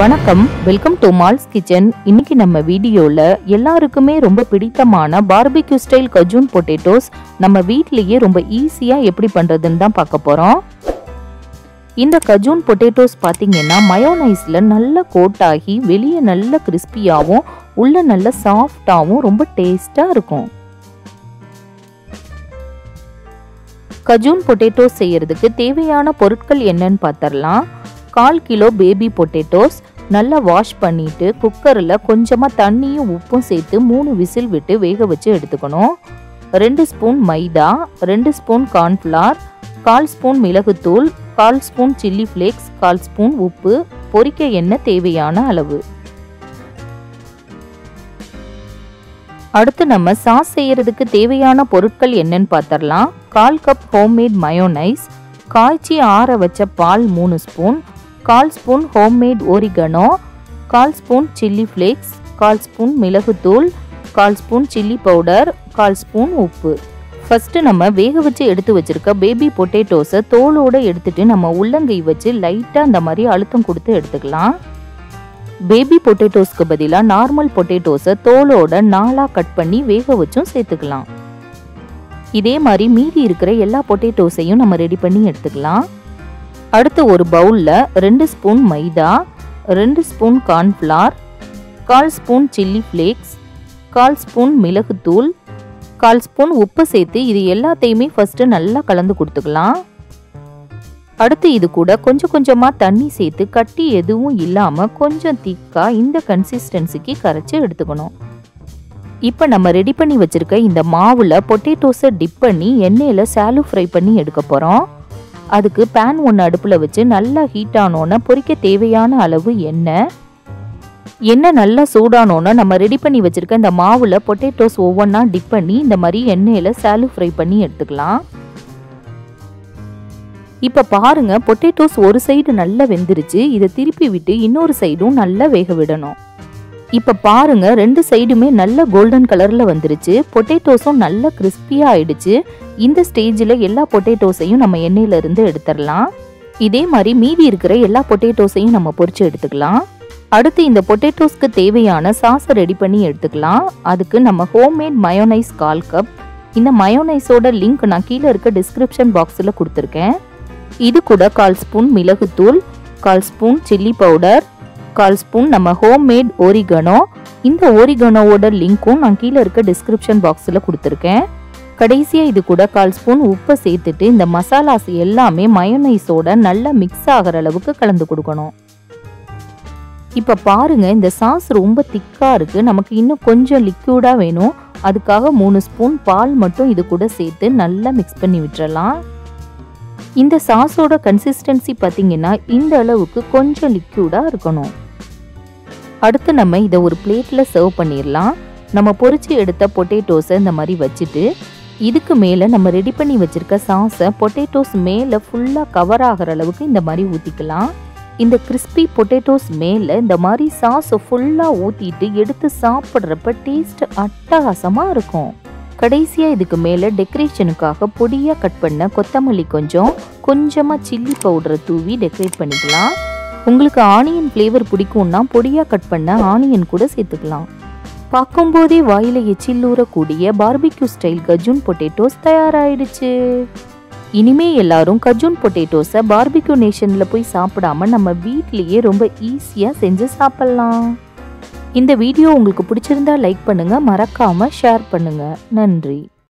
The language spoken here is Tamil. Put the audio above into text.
வணக்கம். வெல்கம் டு மால்ஸ் கிச்சன் இன்னைக்கு நம்ம வீடியோல எல்லாருக்குமே ரொம்ப பிடித்தமான பார்பிக்யூ ஸ்டைல் கஜூன் பொட்டேட்டோஸ் நம்ம வீட்லயே ரொம்ப ஈஸியா எப்படி பண்றதுன்னு தான் பார்க்க போறோம். இந்த கஜூன் பொட்டேட்டோஸ் பார்த்தீங்கன்னா மயோனைஸில் நல்ல கோட் ஆகி வெளியே நல்ல கிறிஸ்பியாகவும் உள்ள நல்ல சாஃப்டாகவும் ரொம்ப டேஸ்டாக இருக்கும். கஜூன் பொட்டேட்டோஸ் செய்யறதுக்கு தேவையான பொருட்கள் என்னன்னு பார்த்தரலாம் கால் கிலோ பேபி பொட்டேட்டோஸ் நல்லா வாஷ் பண்ணிட்டு குக்கரில் கொஞ்சமாக தண்ணியும் உப்பும் சேர்த்து மூணு விசில் விட்டு வேக வச்சு எடுத்துக்கணும். ரெண்டு ஸ்பூன் மைதா ரெண்டு ஸ்பூன் கார்ன்ஃப்ளார் கால் ஸ்பூன் மிளகுத்தூள் கால் ஸ்பூன் சில்லி ஃப்ளேக்ஸ் கால் ஸ்பூன் உப்பு பொரிக்க எண்ணெய் தேவையான அளவு. அடுத்து நம்ம சாஸ் செய்யறதுக்கு தேவையான பொருட்கள் என்னன்னு பார்த்துடலாம் கால் கப் ஹோம்மேட் மயோனைஸ் காய்ச்சி ஆற வச்ச பால் மூணு ஸ்பூன் கால் ஸ்பூன் ஹோம்மேட் ஓரிகனோ கால் ஸ்பூன் சில்லி ஃப்ளேக்ஸ் கால் ஸ்பூன் மிளகுத்தூள் கால் ஸ்பூன் சில்லி பவுடர் கால் ஸ்பூன் உப்பு. ஃபஸ்ட்டு நம்ம வேக வச்சு எடுத்து வச்சிருக்க பேபி பொட்டேட்டோஸை தோலோடு எடுத்துகிட்டு நம்ம உள்ளங்கை வச்சு லைட்டாக அந்த மாதிரி அழுத்தம் கொடுத்து எடுத்துக்கலாம். பேபி பொட்டேட்டோஸ்க்கு பதிலாக நார்மல் பொட்டேட்டோஸை தோலோட நாலாக கட் பண்ணி வேக வச்சும் சேர்த்துக்கலாம். இதே மாதிரி மீதி இருக்கிற எல்லா பொட்டேட்டோஸையும் நம்ம ரெடி பண்ணி எடுத்துக்கலாம். அடுத்து ஒரு பவுலில் ரெண்டு ஸ்பூன் மைதா ரெண்டு ஸ்பூன் கார்ன்ஃப்ளார் கால் ஸ்பூன் சில்லி ஃப்ளேக்ஸ் கால் ஸ்பூன் மிளகுத்தூள் கால் ஸ்பூன் உப்பு சேர்த்து இது எல்லாத்தையுமே ஃபஸ்ட்டு நல்லா கலந்து கொடுத்துக்கலாம். அடுத்து இது கூட கொஞ்சம் கொஞ்சமாக தண்ணி சேர்த்து கட்டி எதுவும் இல்லாமல் கொஞ்சம் திக்காக இந்த கன்சிஸ்டன்சிக்கு கரைச்சி எடுத்துக்கணும். இப்போ நம்ம ரெடி பண்ணி வச்சுருக்க இந்த மாவில் பொட்டேட்டோஸை டிப் பண்ணி எண்ணெயில் சாலு ஃப்ரை பண்ணி எடுக்க போகிறோம் அதுக்கு பேன் ஒன்று அடுப்பில் வச்சு நல்லா ஹீட் ஆனோன்னா பொரிக்க தேவையான அளவு எண்ணெய். எண்ணெய் நல்லா சூடானோன்னா நம்ம ரெடி பண்ணி வச்சுருக்க இந்த மாவில் பொட்டேட்டோஸ் ஒவ்வொன்றா டிப் பண்ணி இந்த மாதிரி எண்ணெயில் சேலு ஃப்ரை பண்ணி எடுத்துக்கலாம். இப்போ பாருங்கள் பொட்டேட்டோஸ் ஒரு சைடு நல்லா வெந்துருச்சு. இதை திருப்பி விட்டு இன்னொரு சைடும் நல்லா வேக விடணும். இப்போ பாருங்க ரெண்டு சைடுமே நல்ல கோல்டன் கலரில் வந்துருச்சு. பொட்டேட்டோஸும் நல்ல கிறிஸ்பியாக ஆயிடுச்சு. இந்த ஸ்டேஜில் எல்லா பொட்டேட்டோஸையும் நம்ம எண்ணெயிலேருந்து எடுத்துடலாம். இதே மாதிரி மீதி இருக்கிற எல்லா பொட்டேட்டோஸையும் நம்ம பொறிச்சு எடுத்துக்கலாம். அடுத்து இந்த பொட்டேட்டோஸ்க்கு தேவையான சாஸை ரெடி பண்ணி எடுத்துக்கலாம். அதுக்கு நம்ம ஹோம்மேட் மயோனைஸ் கால் கப் இந்த மயோனைஸோட லிங்க் நான் கீழே இருக்க டிஸ்கிரிப்ஷன் பாக்ஸில் கொடுத்துருக்கேன். இது கூட கால் ஸ்பூன் மிளகுத்தூள் கால் ஸ்பூன் சில்லி பவுடர் கால் ஸ்பூன் நம்ம ஹோம்மேட் ஓரிகனோ இந்த ஓரிகனோவோட லிங்க்கும் நான் கீழே இருக்க டிஸ்கிரிப்ஷன் பாக்ஸில் கொடுத்துருக்கேன். கடைசியாக இது கூட கால் ஸ்பூன் உப்பை சேர்த்துட்டு இந்த மசாலாஸ் எல்லாமே மயோனைஸோட நல்லா மிக்ஸ் ஆகிற அளவுக்கு கலந்து கொடுக்கணும். இப்போ பாருங்க இந்த சாஸ் ரொம்ப திக்காக இருக்குது நமக்கு இன்னும் கொஞ்சம் லிக்யூடாக வேணும். அதுக்காக மூணு ஸ்பூன் பால் மட்டும் இது கூட சேர்த்து நல்லா மிக்ஸ் பண்ணி விட்டுறலாம். இந்த சாஸோட கன்சிஸ்டன்சி பார்த்தீங்கன்னா இந்த அளவுக்கு கொஞ்சம் லிக்யூடாக இருக்கணும். அடுத்து நம்ம இதை ஒரு பிளேட்டில் சர்வ் பண்ணிடலாம் நம்ம பொறிச்சு எடுத்த பொட்டேட்டோஸை இந்த மாதிரி வச்சுட்டு இதுக்கு மேலே நம்ம ரெடி பண்ணி வச்சுருக்க சாஸை பொட்டேட்டோஸ் மேலே ஃபுல்லாக கவர் ஆகிற அளவுக்கு இந்த மாதிரி ஊற்றிக்கலாம் இந்த கிறிஸ்பி பொட்டேட்டோஸ் மேலே இந்த மாதிரி சாஸை ஃபுல்லாக ஊற்றிட்டு எடுத்து சாப்பிட்றப்ப டேஸ்ட் அட்டகாசமாக இருக்கும். கடைசியாக இதுக்கு மேலே டெக்கரேஷனுக்காக பொடியாக கட் பண்ண கொத்தமல்லி கொஞ்சம் கொஞ்சமாக சில்லி பவுடரை தூவி டெக்கரேட் பண்ணிக்கலாம். உங்களுக்கு ஆனியன் ஃப்ளேவர் பிடிக்கும்னா பொடியாக கட் பண்ண ஆனியன் கூட சேர்த்துக்கலாம். பார்க்கும்போதே வாயில எச்சில்லூறக்கூடிய பார்பிக்யூ ஸ்டைல் கஜூன் பொட்டேட்டோஸ் தயாராயிடுச்சு. இனிமே எல்லாரும் கஜூன் பொட்டேட்டோஸை பார்பிக்யூ நேஷனில் போய் சாப்பிடாம நம்ம வீட்லேயே ரொம்ப ஈஸியாக செஞ்சு சாப்பிட்லாம். இந்த வீடியோ உங்களுக்கு பிடிச்சிருந்தா லைக் பண்ணுங்கள் மறக்காமல் ஷேர் பண்ணுங்கள் நன்றி.